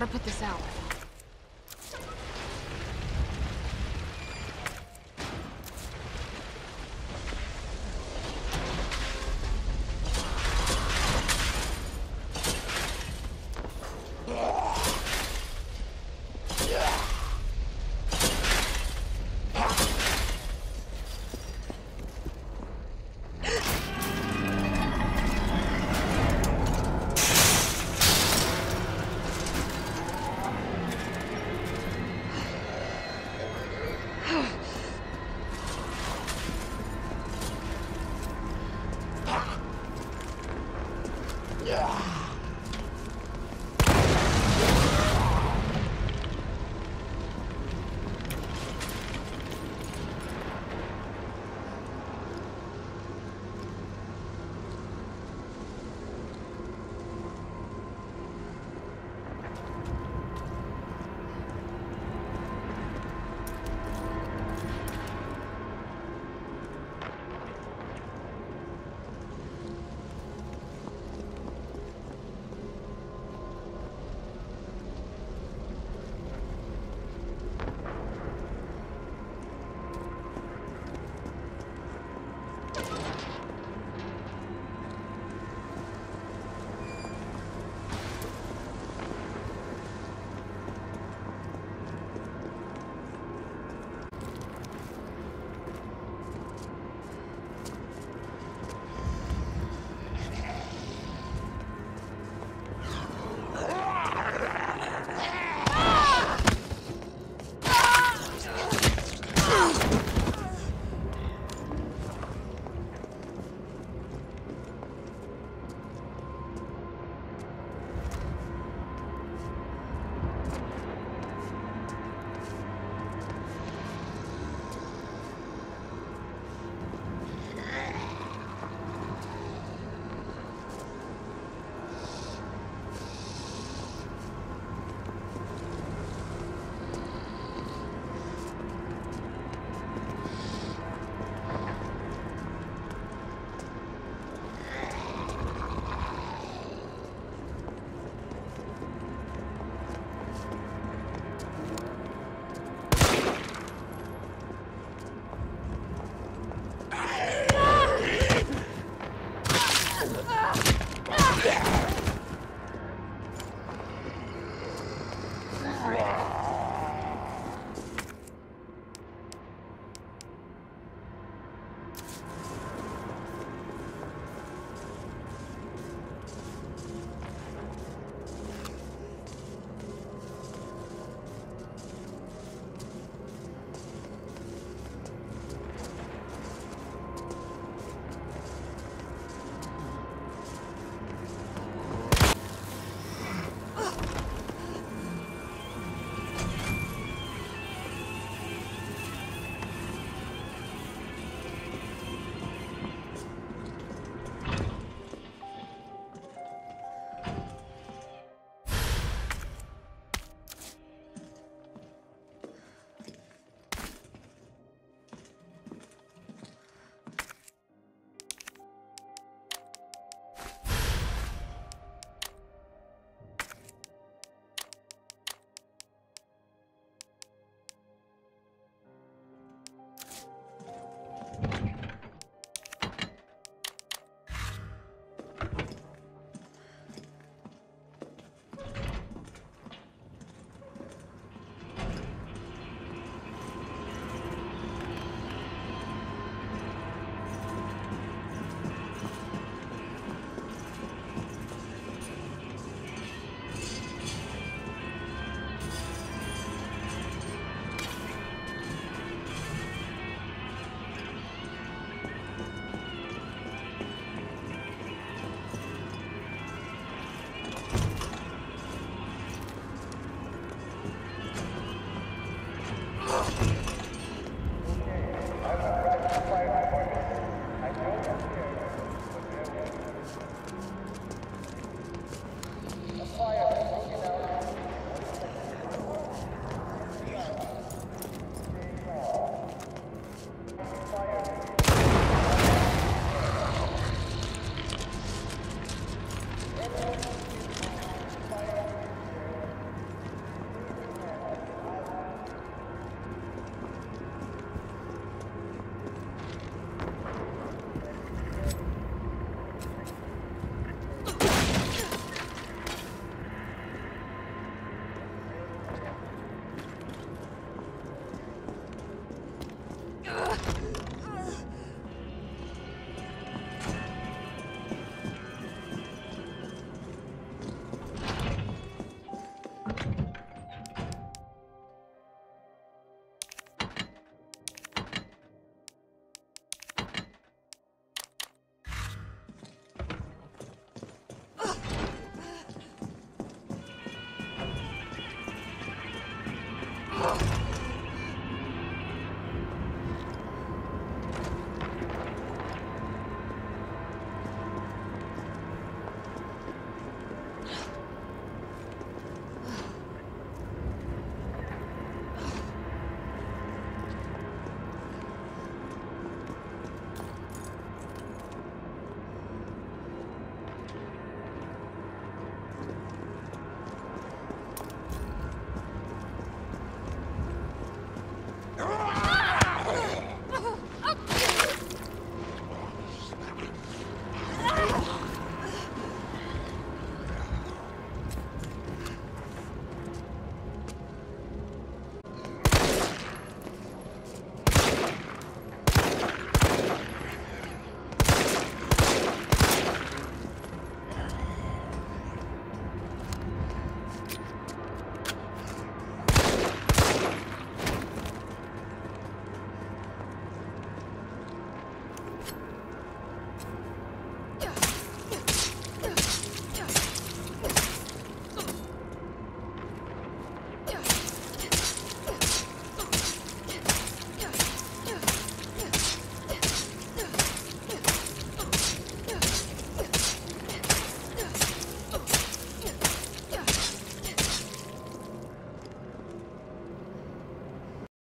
to put this out. now. Yeah.